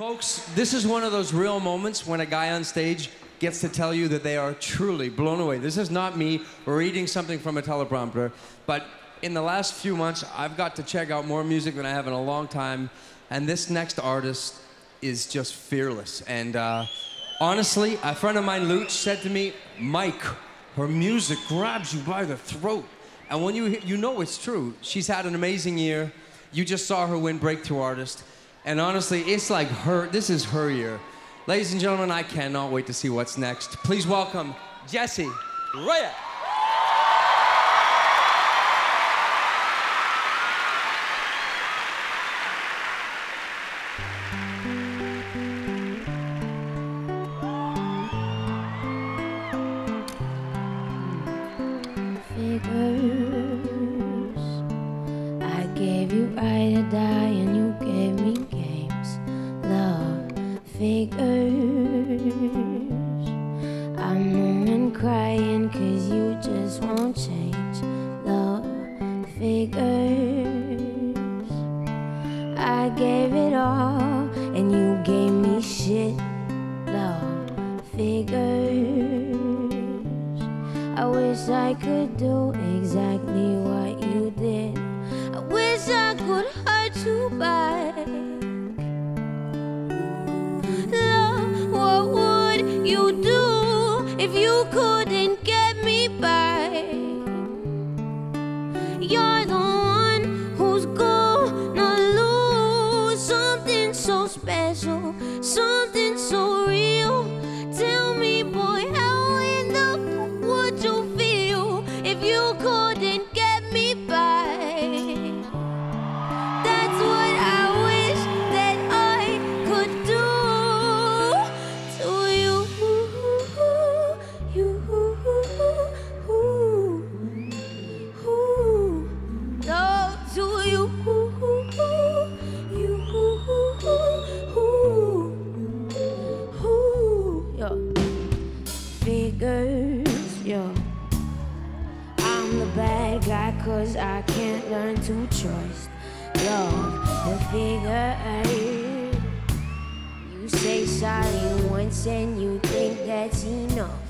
Folks, this is one of those real moments when a guy on stage gets to tell you that they are truly blown away. This is not me reading something from a teleprompter, but in the last few months, I've got to check out more music than I have in a long time, and this next artist is just fearless. And uh, honestly, a friend of mine, Luch, said to me, Mike, her music grabs you by the throat. And when you, you know it's true, she's had an amazing year. You just saw her win Breakthrough Artist. And honestly, it's like her, this is her year. Ladies and gentlemen, I cannot wait to see what's next. Please welcome Jessie figures. I gave you figures. I'm moaning, crying cause you just won't change. Love figures. I gave it all and you gave me shit. Love figures. I wish I could do exactly what you did. I wish I could hurt you back. You're the cause I can't learn to trust. Love the figure. You say sorry once and you think that's enough.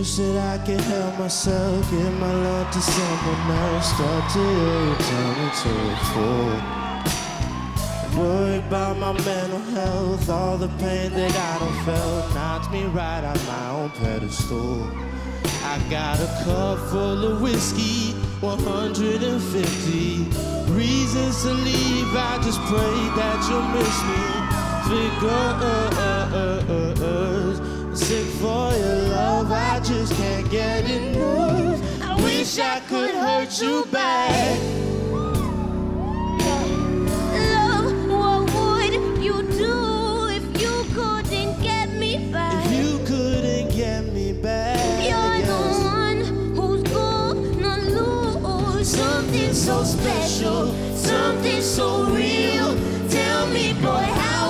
Wish that I could help myself, give my love to someone else. Start to turn into a fool. Worried about my mental health, all the pain that I don't felt knocks me right on my own pedestal. I got a cup full of whiskey, 150 reasons to leave. I just pray that you'll miss me. Figures, uh, uh, uh, sick for your love, I just can't get enough. I wish I could hurt you back. Love, what would you do if you couldn't get me back? If you couldn't get me back, You're the one who's gonna lose something so special, something so real. Tell me, boy, how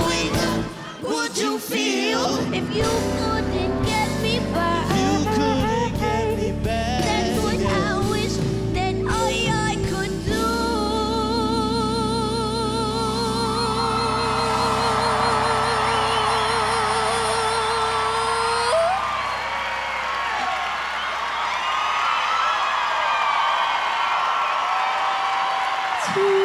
would you feel if you Woo.